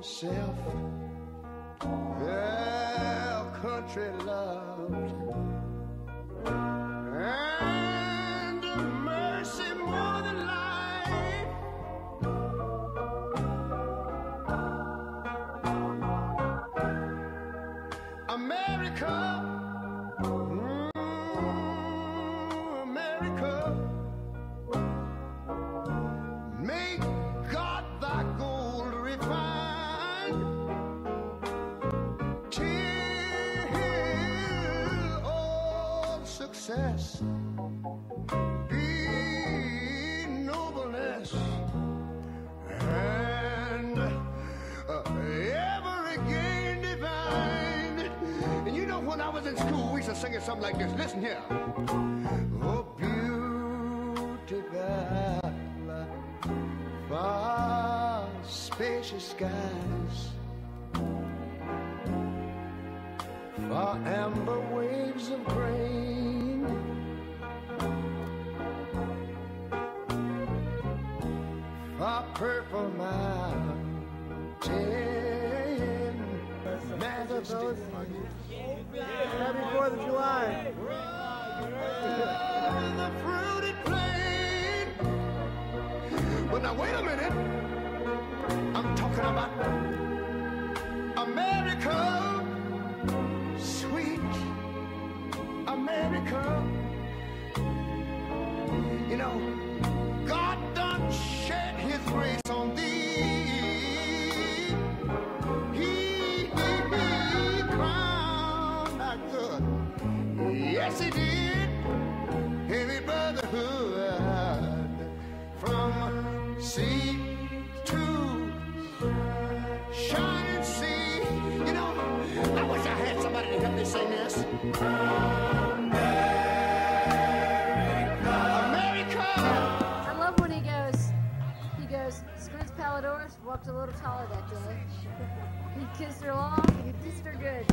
than self their country loved? Success be nobleness and uh, ever again divine. And you know, when I was in school, we used to sing it something like this. Listen here. Oh, beauty by far spacious skies, far amber waves of grain. A purple mountain majesty. Happy Fourth of July. the fruited plain. But now wait a minute. I'm talking about America, sweet America. He did. Heavy brotherhood from sea to shining sea. You know, I wish I had somebody to help me sing this. America. I love when he goes, he goes, Palladors walked a little taller that day. He kissed her long, he kissed her good.